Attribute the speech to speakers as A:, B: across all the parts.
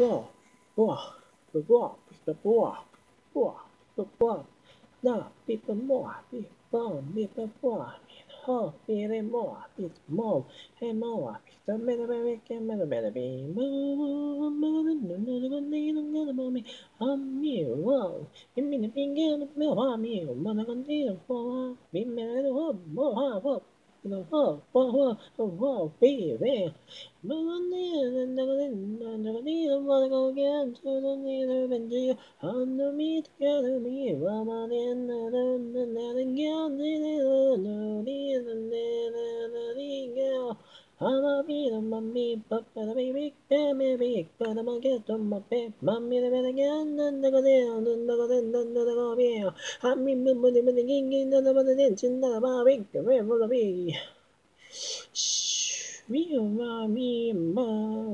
A: boa, boa, the boa, the boa, boa, the boa. Na, people more, people bomb, people more, ho, people more, people more, hey more, the better we can, better better be more, more than the little need of the mommy, I'm you, wow, you mean the finger, the mill, I'm you, mother, I'm you, for, be mad, what, more, what, Oh, girl. I'm a beat on my me, but a baby, baby, but I'm a get on my pet, mommy, the bed again, and the go down, and the go down, and the go down. I mean, the money, the king, and the money, the chin, the baby, the river, the bee. Me, me, ma,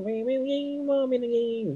A: we, we, we, ma, me, the king,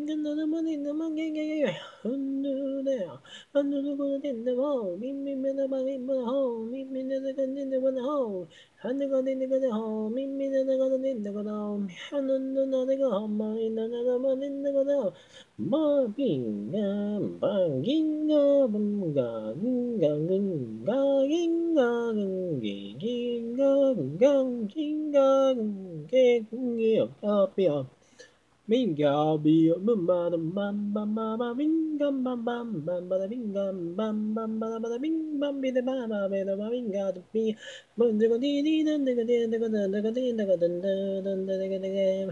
A: there under the go in the hole me me me the bum in the hole me me the go in the hole under go in the go hole me me the go in the go hole under the go home in the go in the go Ma bing ga bang ging ga bum ga ng ga ng ga ging ga ng gi ging ga ng ga ging ga ng ge ng gi ga bi a Bing ga bi bum ba dum bam bam ba ba bing gam bam bam bam ba Minga be mumma bam bam bam mingam bam bam bam bada mingam bam bam bada bada ming bam be the bama be the minga to be mun de gadi di dan de gadi de gadi de gadi de gadi de dan de gadi de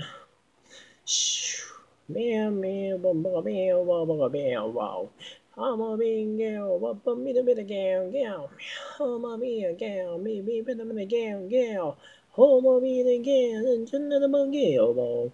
A: meow meow bum bum meow wow bum meow wow I'm a mean gal, up a me the bit of gal, gal. I'm a mean gal, me me bit of a gal, gal. Home a mean gal, and turn the monkey, oh,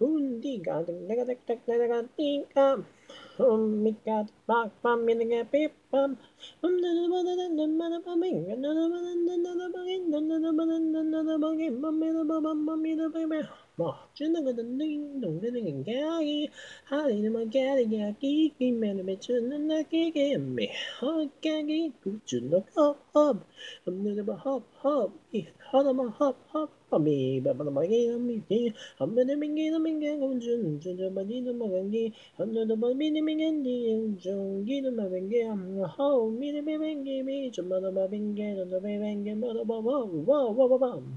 A: hundi ga de ga de ga de ga ti ka um mi ka pa pa mi de ga pi pam um da da ba da da da ma da pa mi ga da da ba da da da da ba gi da 멋지는 거는 링동대는 가이 하이는 가리야 끼기 매너에 주는 나기게 미헛가기 구준노 컵업 없는 거 컵업 이 하나만 컵업 밤이 밤밤하게 남이지 한번에 민기 남인게 군준 준준만 이는 먹은기 한번도 밤미니 민겐디 운종기는 마빈게 하우 미니 미빈기 미준만 마빈게 너너 미빈게 마너 바바바바바밤